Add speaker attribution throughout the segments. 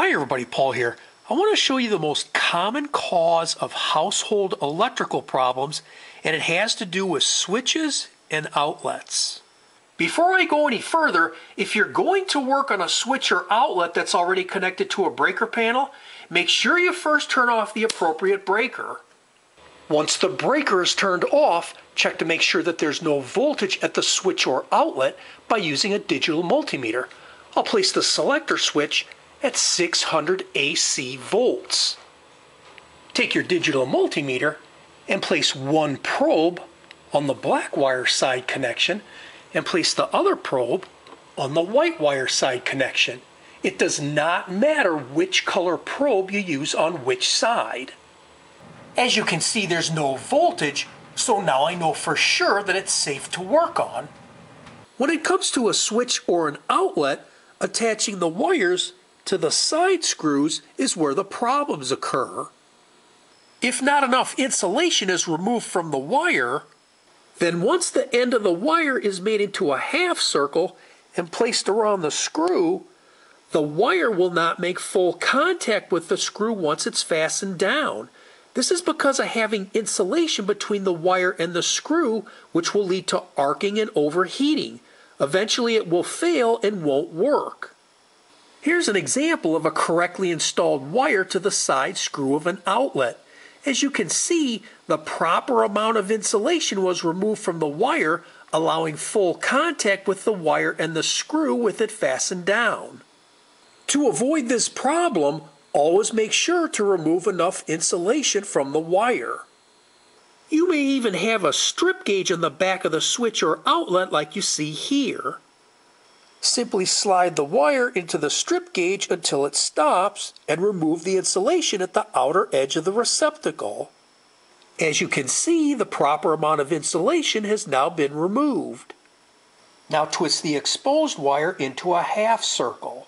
Speaker 1: Hi everybody, Paul here. I want to show you the most common cause of household electrical problems and it has to do with switches and outlets. Before I go any further, if you're going to work on a switch or outlet that's already connected to a breaker panel, make sure you first turn off the appropriate breaker. Once the breaker is turned off, check to make sure that there's no voltage at the switch or outlet by using a digital multimeter. I'll place the selector switch at 600 AC volts. Take your digital multimeter and place one probe on the black wire side connection and place the other probe on the white wire side connection. It does not matter which color probe you use on which side. As you can see, there's no voltage, so now I know for sure that it's safe to work on. When it comes to a switch or an outlet, attaching the wires to the side screws is where the problems occur. If not enough insulation is removed from the wire, then once the end of the wire is made into a half circle and placed around the screw, the wire will not make full contact with the screw once it's fastened down. This is because of having insulation between the wire and the screw, which will lead to arcing and overheating. Eventually it will fail and won't work. Here's an example of a correctly installed wire to the side screw of an outlet. As you can see, the proper amount of insulation was removed from the wire, allowing full contact with the wire and the screw with it fastened down. To avoid this problem, always make sure to remove enough insulation from the wire. You may even have a strip gauge on the back of the switch or outlet like you see here. Simply slide the wire into the strip gauge until it stops and remove the insulation at the outer edge of the receptacle. As you can see, the proper amount of insulation has now been removed. Now twist the exposed wire into a half circle.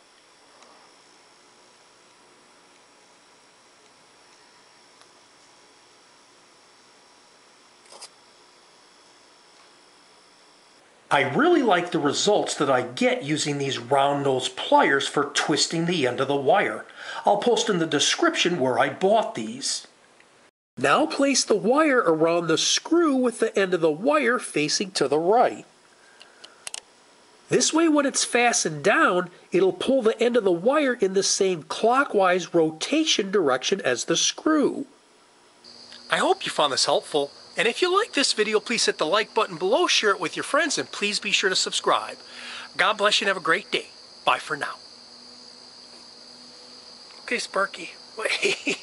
Speaker 1: I really like the results that I get using these round nose pliers for twisting the end of the wire. I'll post in the description where I bought these. Now place the wire around the screw with the end of the wire facing to the right. This way when it's fastened down, it'll pull the end of the wire in the same clockwise rotation direction as the screw. I hope you found this helpful. And if you like this video, please hit the like button below, share it with your friends, and please be sure to subscribe. God bless you and have a great day. Bye for now. Okay, Sparky. Wait.